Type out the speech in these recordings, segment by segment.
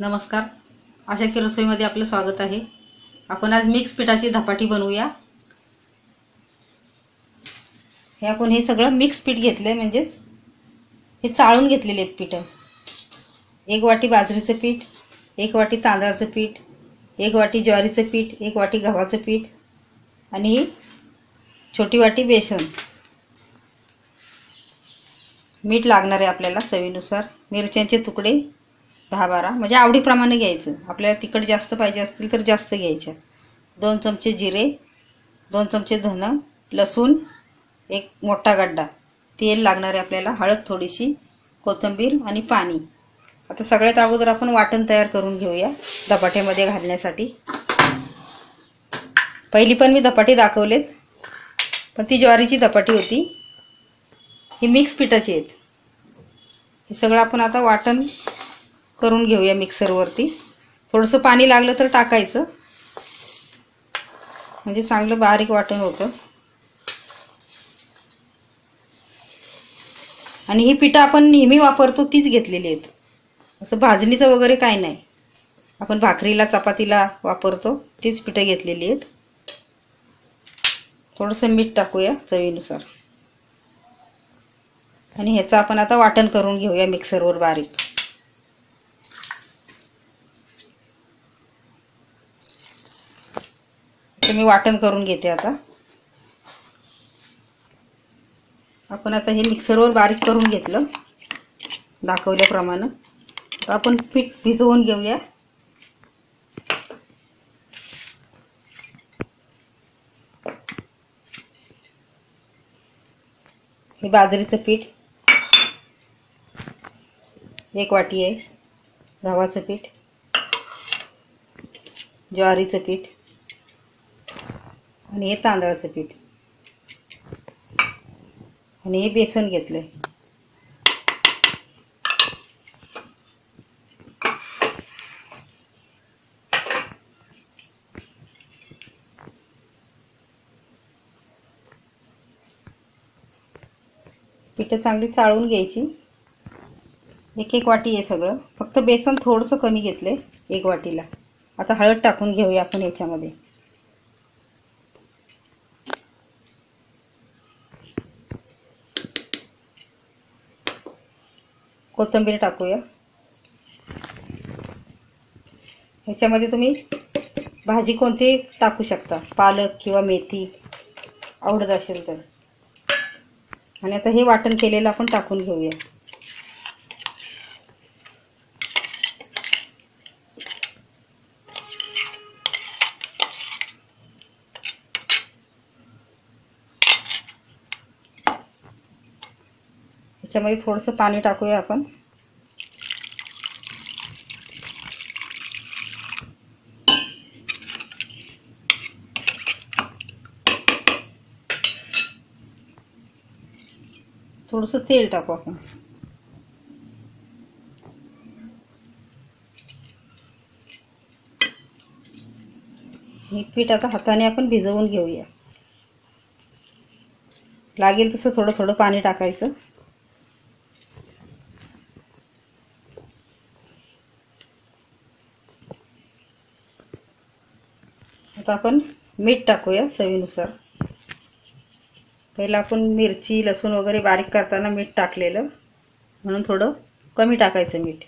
नमस्कार. आशा की रसोईमध्ये आपलं स्वागत आहे. आपण आज मिक्स पिठाची धपाटी बनवूया. हे आपण हे सगळं मिक्स पीठ घेतलं आहे म्हणजेच हे चाळून घेतलेले आहेत पिठं. एक वाटी बाजरीचं पीठ एक वाटी तांदळाचं पीठ एक वाटी ज्वारीचं पीठ एक वाटी गव्हाचं पीठ आणि ही छोटी वाटी बेसन. मीठ लागणार आहे आपल्याला चवीनुसार. मिरच्यांचे तुकडे दहा बारा म्हणजे आवडीप्रमाणे घ्यायचं. आपल्याला तिखट जास्त पाहिजे असतील तर जास्त घ्यायच्या. दोन चमचे जिरे दोन चमचे धन लसूण एक मोठा गड्डा. तेल लागणार आहे आपल्याला हळद थोडीशी कोथिंबीर आणि पाणी. आता सगळ्यात अगोदर आपण वाटण तयार करून घेऊया धपाट्यामध्ये घालण्यासाठी. पहिली पण मी धपाटी दाखवलेत पण ती ज्वारीची धपाटी होती. ही मिक्स पिठाची आहेत. हे सगळं आपण आता वाटण करून घेऊया मिक्सरवरती. थोडंसं पाणी लागलं तर टाकायचं. म्हणजे चांगलं बारीक वाटण होतं. आणि ही पिठं आपण नेहमी वापरतो तीच घेतलेली आहेत. असं भाजणीचं वगैरे काय नाही. आपण भाकरीला चपातीला वापरतो तीच पिठं घेतलेली आहेत. थोडंसं मीठ टाकूया चवीनुसार. आणि ह्याचं आपण आता वाटण करून घेऊया मिक्सरवर बारीक. मी वाटण करून घेते आता. आपण आता हे मिक्सरवर बारीक करून घेतलं दाखवल्याप्रमाणे. आता आपण पीठ भिजवून घेऊया. हे बाजरीचं पीठ एक वाटी आहे गव्हाचं पीठ ज्वारीचं पीठ आणि हे तांदळाचं पीठ. आणि हे बेसन घेतलंय. पिठं चांगली चाळून घ्यायची. एक एक वाटी आहे सगळं. फक्त बेसन थोडंसं कमी घेतलंय एक वाटीला. आता हळद टाकून घेऊया आपण याच्यामध्ये. कोथिंबीर टाकूया. ह्याच्यामध्ये तुम्ही भाजी कोणती टाकू शकता? पालक किंवा मेथी. आवडत असेल तर. आणि आता हे वाटण केलेलं आपण टाकून घेऊया. त्याच्यामध्ये थोडंसं पाणी टाकूया आपण. थोडंसं तेल टाकू आपण. हे पीठ आता हाताने आपण भिजवून घेऊया. लागेल तसं थोडं थोडं पाणी टाकायचं. आता आपण मीठ टाकूया चवीनुसार. पहिला आपण मिरची लसूण वगैरे बारीक करताना मीठ टाकलेलं. म्हणून थोडं कमी टाकायचं मीठ.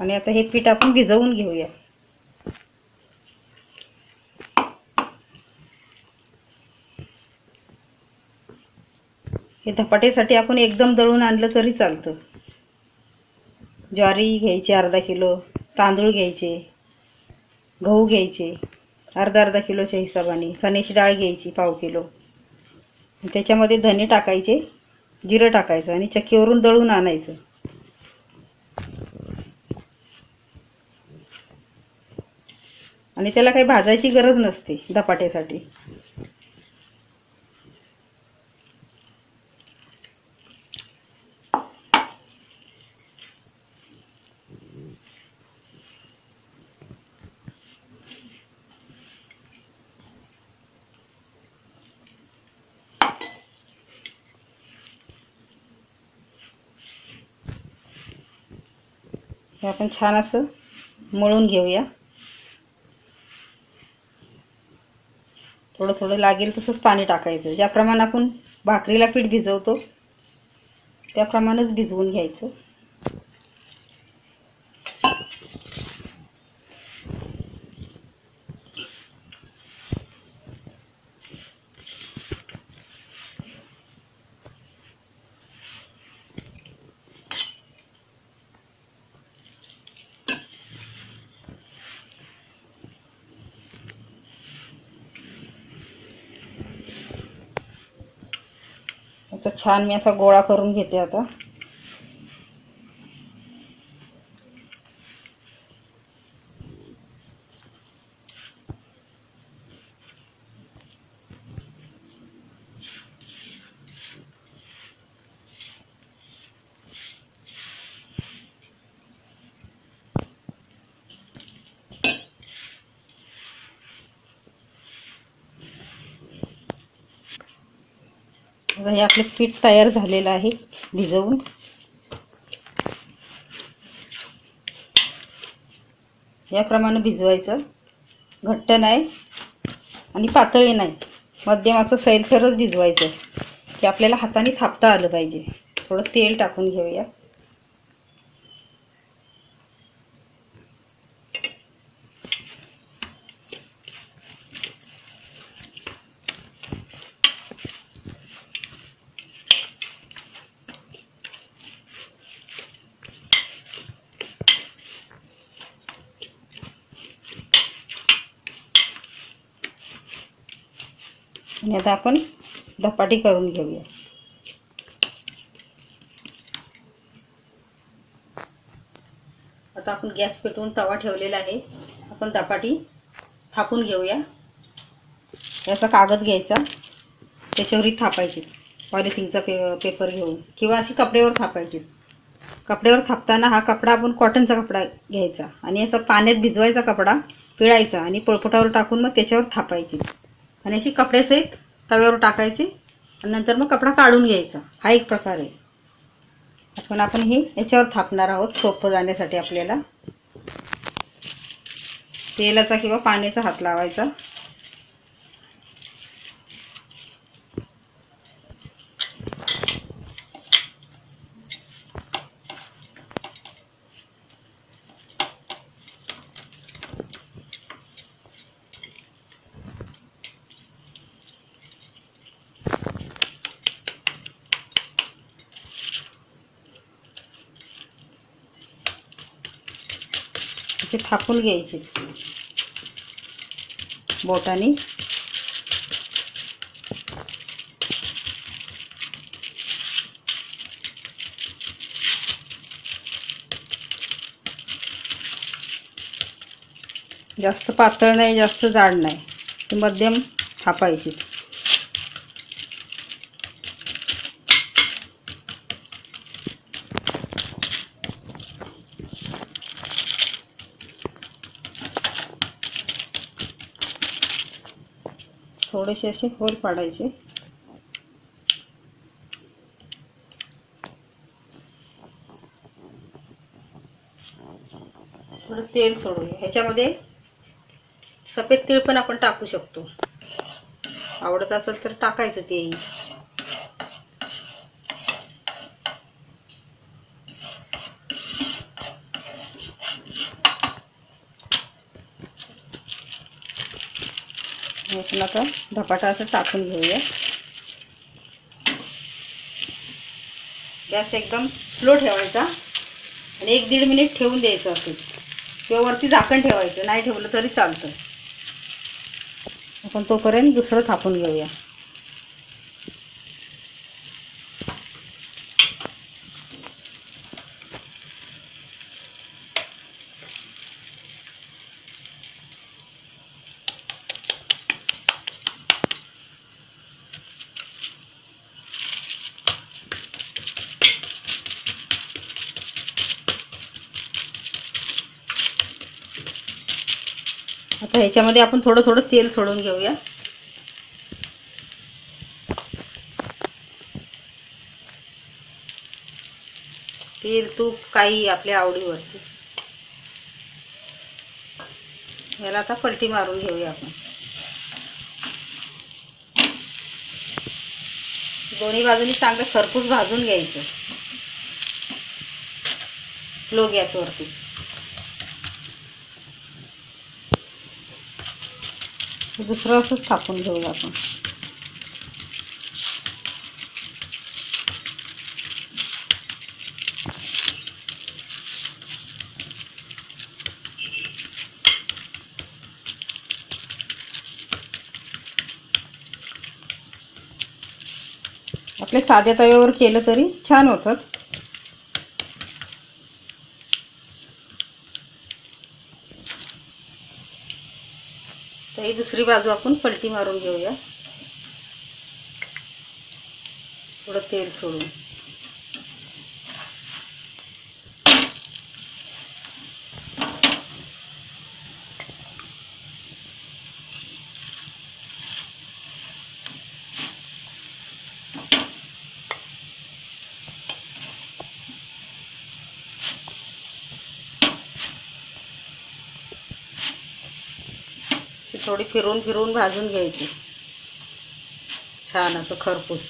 आणि आता हे पीठ आपण भिजवून घेऊया. हे धपाट्यासाठी आपण एकदम दळून आणलं तरी चालतं. ज्वारी घ्यायची अर्धा किलो तांदूळ घ्यायचे गहू घ्यायचे. अर्धा अर्धा किलोच्या हिशोबाने. चण्याची डाळ घ्यायची पाव किलो. त्याच्यामध्ये धने टाकायचे जिरं टाकायचं आणि चक्कीवरून दळून आणायचं. आणि त्याला काही भाजायची गरज नसते धपाट्यासाठी. हे आपण छान असं मळून घेऊया. थोडं थोडं लागेल तसंच पाणी टाकायचं. ज्याप्रमाणे आपण भाकरीला पीठ भिजवतो त्याप्रमाणेच भिजवून घ्यायचं. याचा छान मी असा गोळा करून घेते आता. हे आपलं पीठ तयार झालेलं आहे भिजवून. याप्रमाणे भिजवायचं. घट्ट नाही आणि पातळी नाही. मध्यम असं सैलसरच भिजवायचं. की आपल्याला हाताने थापता आलं पाहिजे. थोडं तेल टाकून घेऊया. आणि आता आपण धपाटी करून घेऊया. आता आपण गॅस पेटवून तवा ठेवलेला आहे. आपण धपाटी थापून घेऊया. याचा कागद घ्यायचा. त्याच्यावरही थापायची. पॉलिथिनचा पे पेपर घेऊन. किंवा अशी कपड्यावर थापायची. कपड्यावर थापताना हा कपडा आपण कॉटनचा कपडा घ्यायचा. आणि याचा पाण्यात भिजवायचा कपडा पिळायचा आणि पोळपोटावर टाकून मग त्याच्यावर थापायची. आणि अशी कपड्यासहित तव्यावर टाकायची आणि नंतर मग कपडा काढून घ्यायचा. हा एक प्रकार आहे. पण आपण हे याच्यावर थापणार आहोत सोपं जाण्यासाठी आपल्याला. तेलाचा किंवा पाण्याचा हात लावायचा. ते थापून घ्यायचे बोटाने जास्त पातळ नाही जास्त जाड नाही ती मध्यम थापायची थोडेसे असे होल पाडायचे. थोडं तेल सोडूया ह्याच्यामध्ये सफेद तीळ पण आपण टाकू शकतो. आवडत असेल तर टाकायचं तेही. आपण आता धपाटा असं टाकून घेऊया. गॅस एकदम स्लो ठेवायचा. आणि एक दीड मिनिट ठेवून द्यायचं असं. किंवा वरती झाकण ठेवायचं. नाही ठेवलं तरी चालतं. आपण तोपर्यंत दुसरं थापून घेऊया. आता ह्याच्यामध्ये आपण थोडं थोडं तेल सोडून घेऊया. तेल तूप काही आपल्या आवडीवरती. याला आता पलटी मारून घेऊया आपण. दोन्ही बाजूनी चांगलं खरपूस भाजून घ्यायचं. स्लो गॅसवरती दुसरं असंच थापून घेऊया आपण. आपल्या साध्या तव्यावर केलं तरी छान होतात तर ही दुसरी बाजू आपण पलटी मारून घेऊया. थोडं तेल सोडून. थोडी फिरून फिरून भाजून घ्यायची. छान असं खरपूस.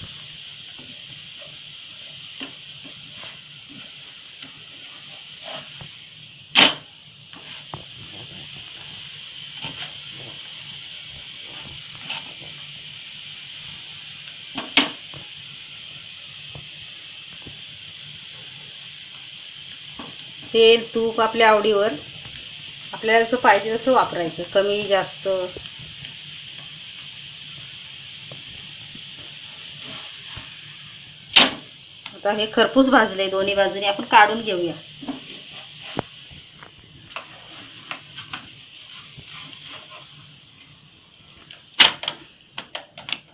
तेल तूप आपल्या आवडीवर. आपल्याला जसं पाहिजे तसं वापरायचं. कमी जास्त. आता हे खरपूस भाजले दोन्ही बाजूने. आपण काढून घेऊया.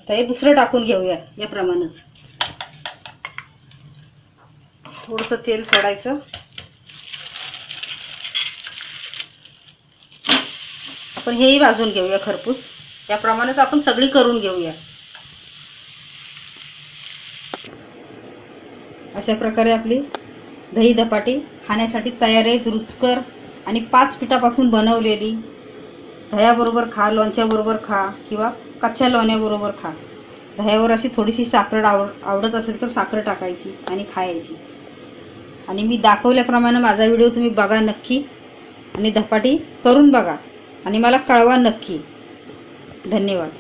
आता हे दुसरं टाकून घेऊया याप्रमाणेच. थोडस तेल सोडायचं. आपण हेही भाजून घेऊया खरपूस. त्याप्रमाणेच आपण सगळी करून घेऊया. अशा प्रकारे आपली दही धपाटी खाण्यासाठी तयार आहे रुचकर आणि पाच पिठापासून बनवलेली. दह्याबरोबर खा लोणच्याबरोबर खा किंवा कच्च्या लोण्याबरोबर खा. दह्यावर अशी थोडीशी साखर आवड आवडत असेल तर साखर टाकायची आणि खायची. आणि मी दाखवल्याप्रमाणे माझा व्हिडिओ तुम्ही बघा नक्की. आणि धपाटी करून बघा. आणि मला कळवा नक्की. धन्यवाद.